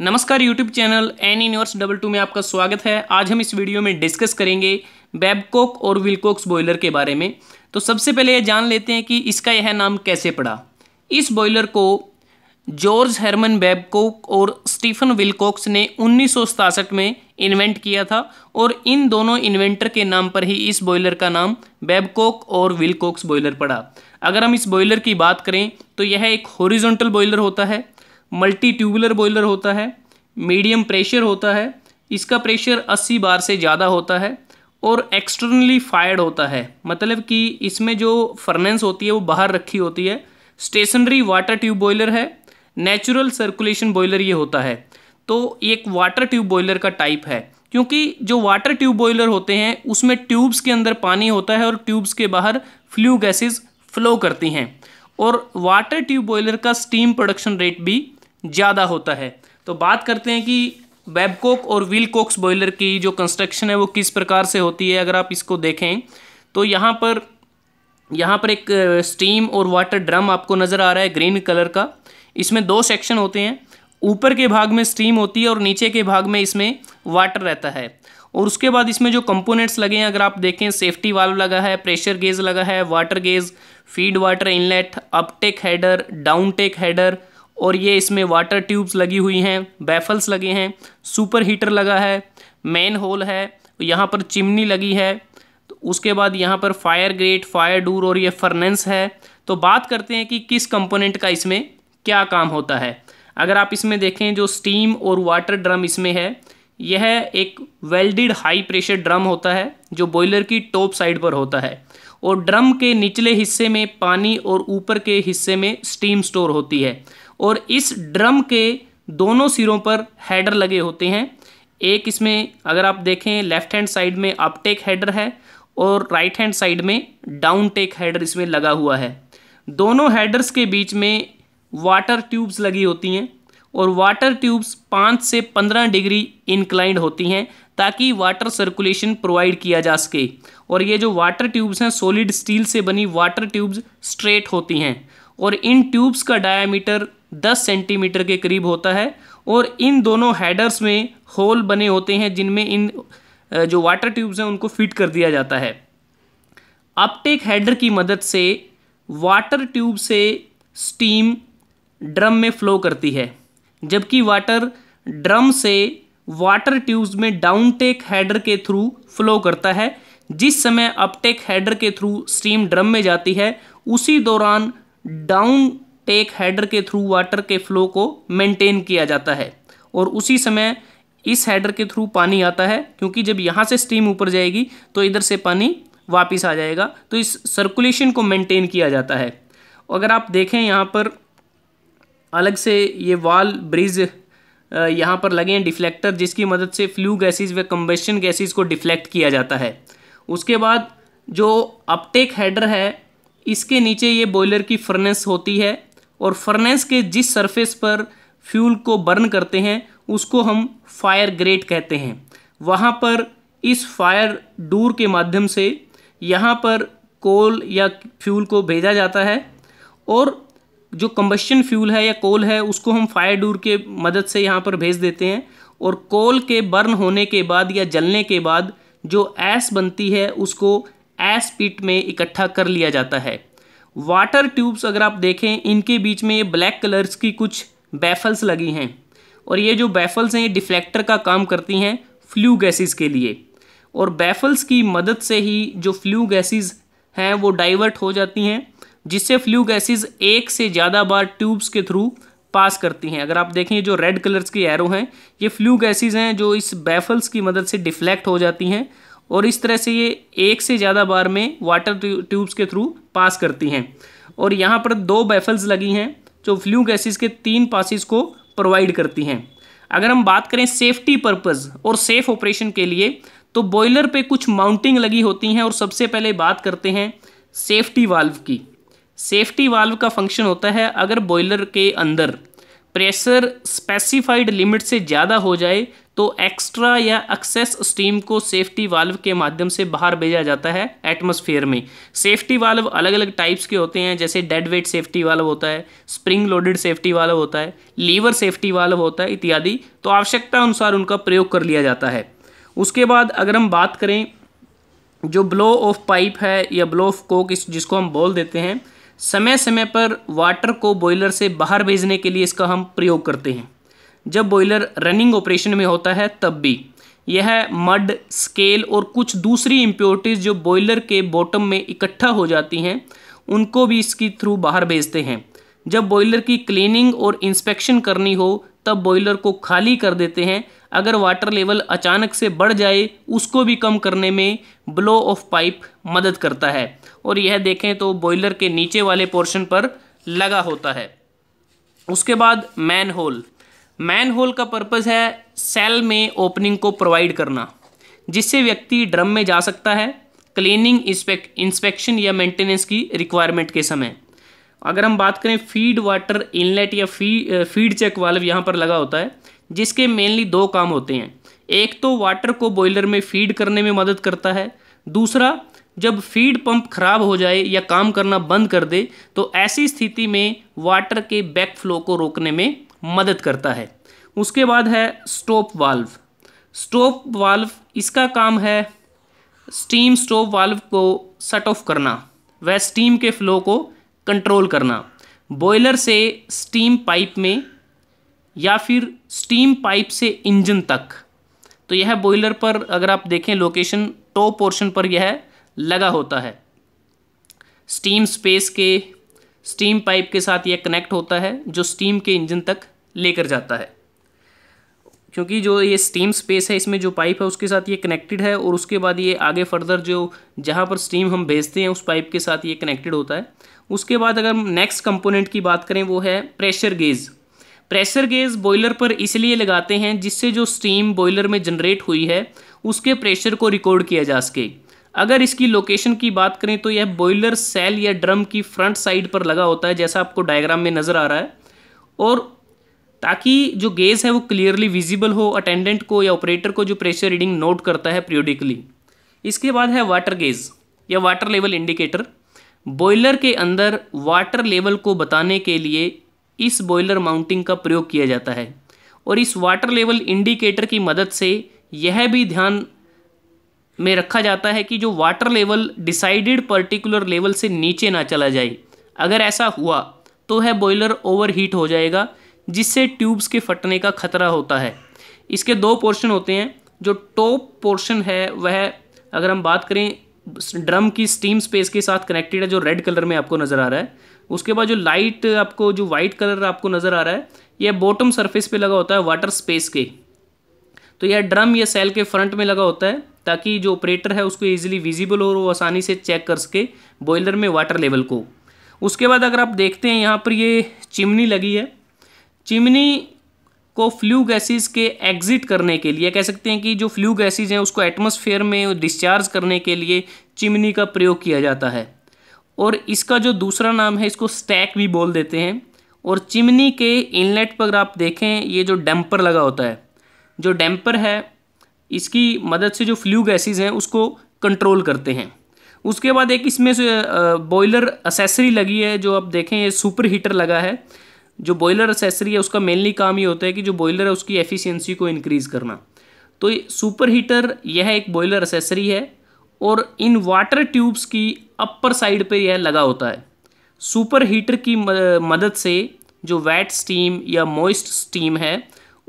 नमस्कार YouTube channel N universe double two में आपका स्वागत है। आज हम इस वीडियो में डिस्कस करेंगे बेबकोक और विलकोक्स बॉयलर के बारे में। तो सबसे पहले ये जान लेते हैं कि इसका यह नाम कैसे पड़ा। इस बॉयलर को जॉर्ज हेरमन बेबकोक और स्टीफन विलकोक्स ने उन्नीस में इन्वेंट किया था और इन दोनों इन्वेंटर के नाम पर ही इस बॉयलर का नाम बेबकोक और विलकोक्स बॉयलर पड़ा। अगर हम इस बॉयलर की बात करें तो यह एक हॉरिजॉन्टल बॉयलर होता है। मल्टी ट्यूबुलर बॉयलर होता है मीडियम प्रेशर होता है, इसका प्रेशर 80 बार से ज़्यादा होता है और एक्सटर्नली फायर्ड होता है। मतलब कि इसमें जो फर्नेंस होती है, वो बाहर रखी होती है। स्टेशनरी वाटर ट्यूब बॉयलर है नेचुरल सर्कुलेशन बॉयलर ये होता है। तो एक वाटर ट्यूब बॉयलर का टाइप है, क्योंकि जो वाटर ट्यूब बॉयलर होते हैं, उसमें ट्यूब्स के अंदर पानी होता है और ट्यूब्स के बाहर फ्लू गैसेस फ्लो करती हैं। और वाटर ट्यूब बॉयलर का स्टीम प्रोडक्शन रेट भी ज़्यादा होता है। तो बात करते हैं कि वेबकोक और व्हीलकोक्स बॉयलर की जो कंस्ट्रक्शन है, वो किस प्रकार से होती है, अगर आप इसको देखें। तो यहाँ पर यहाँ पर एक स्टीम और वाटर ड्रम आपको नज़र आ रहा है ग्रीन कलर का। इसमें दो सेक्शन होते हैं। ऊपर के भाग में स्टीम होती है और नीचे के भाग में इसमें वाटर रहता है। और उसके बाद इसमें जो कंपोनेंट्स लगे हैं, अगर आप देखें सेफ्टी वाल्व लगा है प्रेशर गेज लगा है water gauge feed water inlet uptake header down take header और ये इसमें वाटर ट्यूब्स लगी हुई हैं बैफल्स लगे हैं सुपर हीटर लगा है मेन होल है, यहाँ पर चिमनी लगी है तो उसके बाद यहाँ पर फायर ग्रेट फायर डूर और ये फर्नेंस है तो बात करते हैं कि किस कंपोनेंट का इसमें क्या काम होता है। अगर आप इसमें देखें जो स्टीम और वाटर ड्रम इसमें है, यह एक वेल्डेड हाई प्रेशर ड्रम होता है, जो बॉयलर की टॉप साइड पर होता है, और ड्रम के निचले हिस्से में पानी और ऊपर के हिस्से में स्टीम स्टोर होती है। और इस ड्रम के दोनों सिरों पर हेडर लगे होते हैं। एक इसमें, अगर आप देखें लेफ़्ट हैंड साइड में अपटेक हेडर है और राइट हैंड साइड में डाउन टेक हेडर इसमें लगा हुआ है। दोनों हेडर्स के बीच में वाटर ट्यूब्स लगी होती हैं और वाटर ट्यूब्स पाँच से पंद्रह डिग्री इंक्लाइंड होती हैं ताकि वाटर सर्कुलेशन प्रोवाइड किया जा सके। और ये जो वाटर ट्यूब्स हैं सॉलिड स्टील से बनी वाटर ट्यूब्स स्ट्रेट होती हैं। और इन ट्यूब्स का डायामीटर 10 सेंटीमीटर के करीब होता है और इन दोनों हेडर्स में होल बने होते हैं जिनमें इन जो वाटर ट्यूब्स हैं उनको फिट कर दिया जाता है। अपटेक हेडर की मदद से वाटर ट्यूब से स्टीम ड्रम में फ्लो करती है, जबकि वाटर ड्रम से वाटर ट्यूब्स में डाउन टेक हेडर के थ्रू फ्लो करता है। जिस समय अपटेक हेडर के थ्रू स्टीम ड्रम में जाती है, उसी दौरान डाउन टेक हेडर के थ्रू वाटर के फ्लो को मेंटेन किया जाता है। और उसी समय इस हेडर के थ्रू पानी आता है, क्योंकि जब यहाँ से स्टीम ऊपर जाएगी तो इधर से पानी वापस आ जाएगा। तो इस सर्कुलेशन को मेंटेन किया जाता है। अगर आप देखें यहाँ पर अलग से ये वाल ब्रिज यहाँ पर लगे हैं डिफ्लेक्टर जिसकी मदद से फ्लू गैसेज व कम्बेशन गैसेज को डिफ्लेक्ट किया जाता है। उसके बाद जो अपटेक हेडर है, इसके नीचे ये बॉयलर की फर्नेस होती है। और फर्नेस के जिस सरफेस पर फ्यूल को बर्न करते हैं, उसको हम फायर ग्रेट कहते हैं। वहाँ पर इस फायर डूर के माध्यम से यहाँ पर कोल या फ्यूल को भेजा जाता है और जो कम्बशन फ्यूल है या कोल है, उसको हम फायर डूर के मदद से यहाँ पर भेज देते हैं और कोल के बर्न होने के बाद या जलने के बाद जो ऐस बनती है, उसको एस पिट में इकट्ठा कर लिया जाता है। वाटर ट्यूब्स अगर आप देखें, इनके बीच में ये ब्लैक कलर्स की कुछ बैफल्स लगी हैं। और ये जो बैफल्स हैं, ये डिफ्लेक्टर का काम करती हैं फ्लू गैसेस के लिए। और बैफल्स की मदद से ही जो फ्लू गैसेस हैं, वो डाइवर्ट हो जाती हैं, जिससे फ्लू गैसेस एक से ज़्यादा बार ट्यूब्स के थ्रू पास करती हैं। अगर आप देखें जो रेड कलर्स की एरो हैं, ये फ्लू गैसेस हैं जो इस बैफल्स की मदद से डिफ्लेक्ट हो जाती हैं। और इस तरह से ये एक से ज़्यादा बार में वाटर ट्यूब्स के थ्रू पास करती हैं। और यहाँ पर दो बैफल्स लगी हैं, जो फ्लू गैसेस के तीन पासिस को प्रोवाइड करती हैं। अगर हम बात करें सेफ्टी पर्पज़ और सेफ़ ऑपरेशन के लिए तो बॉयलर पे कुछ माउंटिंग लगी होती हैं और सबसे पहले बात करते हैं सेफ्टी वाल्व की। सेफ्टी वाल्व का फ़ंक्शन होता है अगर बॉयलर के अंदर प्रेशर स्पेसिफाइड लिमिट से ज़्यादा हो जाए तो एक्स्ट्रा या एक्सेस स्टीम को सेफ्टी वाल्व के माध्यम से बाहर भेजा जाता है एटमॉस्फेयर में। सेफ्टी वाल्व अलग अलग टाइप्स के होते हैं, जैसे डेड वेट सेफ्टी वाल्व होता है स्प्रिंग लोडेड सेफ्टी वाल्व होता है लीवर सेफ्टी वाल्व होता है इत्यादि। तो आवश्यकता अनुसार उनका प्रयोग कर लिया जाता है। उसके बाद अगर हम बात करें, जो ब्लो ऑफ़ पाइप है या ब्लो ऑफ़ कोक इस, जिसको हम बोल देते हैं समय समय पर वाटर को बॉयलर से बाहर भेजने के लिए इसका हम प्रयोग करते हैं। जब बॉयलर रनिंग ऑपरेशन में होता है, तब भी। यह मड स्केल और कुछ दूसरी इम्प्योरिटीज़ जो बॉयलर के बॉटम में इकट्ठा हो जाती हैं, उनको भी इसकी थ्रू बाहर भेजते हैं। जब बॉयलर की क्लीनिंग और इंस्पेक्शन करनी हो, तब बॉयलर को खाली कर देते हैं। अगर वाटर लेवल अचानक से बढ़ जाए, उसको भी कम करने में ब्लो ऑफ़ पाइप मदद करता है। और यह देखें तो बॉयलर के नीचे वाले पोर्शन पर लगा होता है। उसके बाद मैन होल मैन होल का पर्पज़ है सेल में ओपनिंग को प्रोवाइड करना, जिससे व्यक्ति ड्रम में जा सकता है क्लीनिंग इंस्पेक्शन या मेंटेनेंस की रिक्वायरमेंट के समय। अगर हम बात करें फ़ीड वाटर इनलेट या फ़ी फ़ीड चेक वाल्व यहाँ पर लगा होता है, जिसके मेनली दो काम होते हैं। एक तो वाटर को बॉयलर में फ़ीड करने में मदद करता है, दूसरा, जब फ़ीड पंप खराब हो जाए या काम करना बंद कर दे तो ऐसी स्थिति में वाटर के बैक फ्लो को रोकने में मदद करता है। उसके बाद है स्टोप वाल्व। स्टॉप वाल्व, इसका काम है स्टीम स्टॉप वाल्व को सट ऑफ़ करना वह स्टीम के फ्लो को कंट्रोल करना। बॉयलर से स्टीम पाइप में या फिर स्टीम पाइप से इंजन तक। तो यह बॉयलर पर, अगर आप देखें लोकेशन, टॉप पोर्शन पर यह लगा होता है। स्टीम स्पेस के स्टीम पाइप के साथ यह कनेक्ट होता है, जो स्टीम के इंजन तक लेकर जाता है। क्योंकि जो ये स्टीम स्पेस है, इसमें जो पाइप है, उसके साथ ये कनेक्टेड है, और उसके बाद ये आगे फर्दर जो, जहाँ पर स्टीम हम भेजते हैं, उस पाइप के साथ ये कनेक्टेड होता है। उसके बाद अगर नेक्स्ट कंपोनेंट की बात करें, वो है pressure gauge. Pressure gauge boiler पर इसलिए लगाते हैं, जिससे जो स्टीम बॉयलर में जनरेट हुई है, उसके प्रेशर को रिकॉर्ड किया जा सके। अगर इसकी लोकेशन की बात करें तो यह बॉयलर सेल या ड्रम की फ्रंट साइड पर लगा होता है, जैसा आपको डायग्राम में नज़र आ रहा है। और ताकि जो गेज है वो क्लियरली विजिबल हो अटेंडेंट को या ऑपरेटर को जो प्रेशर रीडिंग नोट करता है पीरियोडिकली इसके बाद है वाटर गेज या वाटर लेवल इंडिकेटर बॉयलर के अंदर वाटर लेवल को बताने के लिए इस बॉयलर माउंटिंग का प्रयोग किया जाता है। और इस वाटर लेवल इंडिकेटर की मदद से यह भी ध्यान में रखा जाता है कि जो water level decided particular level से नीचे ना चला जाए। अगर ऐसा हुआ तो वह बॉयलर ओवर हीट हो जाएगा, जिससे ट्यूब्स के फटने का खतरा होता है। इसके दो पोर्शन होते हैं। जो टॉप पोर्शन है, वह अगर हम बात करें ड्रम की स्टीम स्पेस के साथ कनेक्टेड है, जो रेड कलर में आपको नज़र आ रहा है। उसके बाद जो लाइट आपको, जो वाइट कलर आपको नज़र आ रहा है, यह बॉटम सरफेस पे लगा होता है वाटर स्पेस के। तो यह ड्रम या सेल के फ्रंट में लगा होता है। ताकि जो ऑपरेटर है उसको ईजिली विजिबल हो और वो आसानी से चेक कर सके बॉयलर में वाटर लेवल को। उसके बाद अगर आप देखते हैं, यहाँ पर ये चिमनी लगी है। चिमनी को फ्लू गैसेस के एग्जिट करने के लिए, कह सकते हैं कि जो फ्लू गैसेज हैं, उसको एटमॉस्फेयर में डिस्चार्ज करने के लिए चिमनी का प्रयोग किया जाता है। और इसका जो दूसरा नाम है, इसको स्टैक भी बोल देते हैं। और चिमनी के इनलेट पर अगर आप देखें, ये जो डैम्पर लगा होता है, जो डैम्पर है इसकी मदद से जो फ्लू गैसेज हैं उसको कंट्रोल करते हैं। उसके बाद एक इसमें बॉयलर असेसरी लगी है, जो आप देखें, ये सुपर हीटर लगा है। जो बॉयलर असेसरी है, उसका मेनली काम ये होता है कि जो बॉयलर है, उसकी एफिशिएंसी को इनक्रीज़ करना। तो सुपर हीटर यह एक बॉयलर असेसरी है और इन वाटर ट्यूब्स की अपर साइड पे यह लगा होता है। सुपर हीटर की मदद से जो वेट स्टीम या मॉइस्ट स्टीम है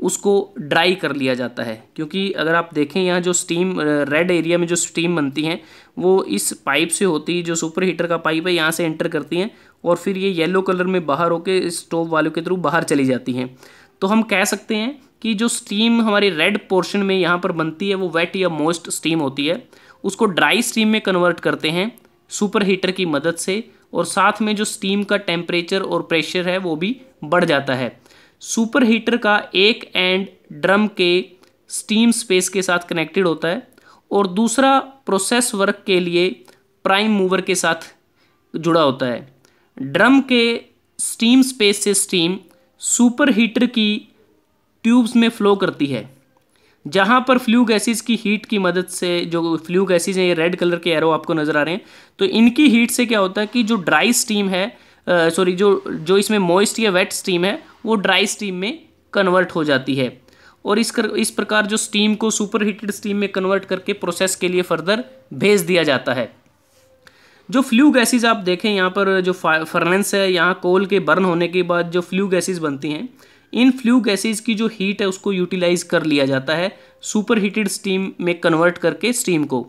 उसको ड्राई कर लिया जाता है। क्योंकि अगर आप देखें यहाँ जो स्टीम रेड एरिया में जो स्टीम बनती हैं, वो इस पाइप से होती है जो सुपर हीटर का पाइप है, यहाँ से एंटर करती हैं और फिर ये येलो कलर में बाहर होकर स्टोव वालों के थ्रू बाहर चली जाती हैं। तो हम कह सकते हैं कि जो स्टीम हमारी रेड पोर्शन में यहाँ पर बनती है, वो वेट या मोस्ट स्टीम होती है। उसको ड्राई स्टीम में कन्वर्ट करते हैं सुपर हीटर की मदद से और साथ में जो स्टीम का टेम्परेचर और प्रेशर है, वो भी बढ़ जाता है। सुपर हीटर का एक एंड ड्रम के स्टीम स्पेस के साथ कनेक्टेड होता है और दूसरा प्रोसेस वर्क के लिए प्राइम मूवर के साथ जुड़ा होता है। ड्रम के स्टीम स्पेस से स्टीम सुपर हीटर की ट्यूब्स में फ्लो करती है, जहाँ पर फ्लू गैसेज की हीट की मदद से जो फ्लू गैसेज हैं, ये रेड कलर के एरो आपको नज़र आ रहे हैं तो इनकी हीट से क्या होता है कि जो ड्राई स्टीम है सॉरी जो जो इसमें मॉइस्ट या वेट स्टीम है वो ड्राई स्टीम में कन्वर्ट हो जाती है। और इस कर, इस प्रकार जो स्टीम को सुपर हीटेड स्टीम में कन्वर्ट करके प्रोसेस के लिए फर्दर भेज दिया जाता है। जो फ्लू गैसेज आप देखें यहाँ पर जो फर्नेंस है यहाँ कोल के बर्न होने के बाद जो फ्लू गैसेज बनती हैं इन फ्लू गैसेज की जो हीट है उसको यूटिलाइज कर लिया जाता है सुपर हीटेड स्टीम में कन्वर्ट करके स्टीम को।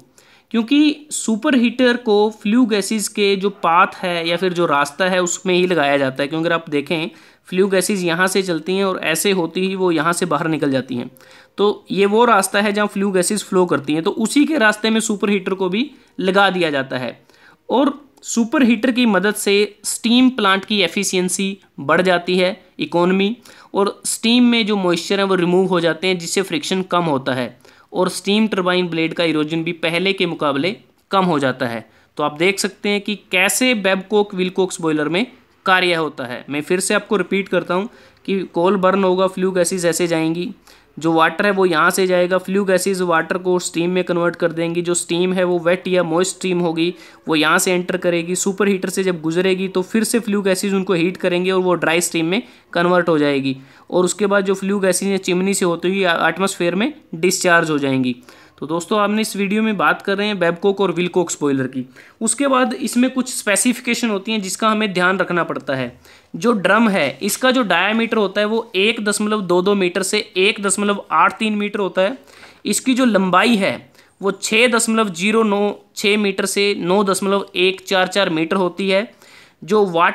क्योंकि सुपर हीटर को फ्लू गैसेज के जो पाथ है या फिर जो रास्ता है, उसमें ही लगाया जाता है। क्योंकि अगर आप देखें फ्लू गैसेज यहाँ से चलती हैं और ऐसे होती ही वो यहाँ से बाहर निकल जाती हैं। तो ये वो रास्ता है जहाँ फ्लू गैसेज फ्लो करती हैं। तो उसी के रास्ते में सुपर हीटर को भी लगा दिया जाता है। और सुपर हीटर की मदद से स्टीम प्लांट की एफिशिएंसी बढ़ जाती है इकोनमी और स्टीम में जो मॉइस्चर है, वो रिमूव हो जाते हैं, जिससे फ्रिक्शन कम होता है। और स्टीम टर्बाइन ब्लेड का इरोजन भी पहले के मुकाबले कम हो जाता है। तो आप देख सकते हैं कि कैसे बेबकोक विलकोक्स बॉयलर में कार्य होता है। मैं फिर से आपको रिपीट करता हूँ कि कोल बर्न होगा फ्लू गैसेज ऐसे जाएँगी। जो वाटर है वो यहाँ से जाएगा फ्लू गैसेज वाटर को स्टीम में कन्वर्ट कर देंगी, जो स्टीम है वो वेट या मॉइस्ट स्टीम होगी, वो यहाँ से एंटर करेगी सुपर हीटर से जब गुजरेगी तो फिर से फ्लू गैसेज उनको हीट करेंगे और वो ड्राई स्टीम में कन्वर्ट हो जाएगी। और उसके बाद जो फ्लू गैसेज चिमनी से होती हुई एटमोसफेयर में डिस्चार्ज हो जाएँगी। तो दोस्तों, आपने इस वीडियो में बात कर रहे हैं बेबकोक और विलकोक स्पॉइलर की। उसके बाद इसमें कुछ स्पेसिफिकेशन होती हैं जिसका हमें ध्यान रखना पड़ता है। जो ड्रम है, इसका जो डायामीटर होता है वो एक दशमलव दो दो मीटर से एक दशमलव आठ तीन मीटर होता है। इसकी जो लंबाई है, वो छः दशमलव ज़ीरो नौ छः मीटर से नौ दशमलव एक चार चार मीटर होती है। जो वाट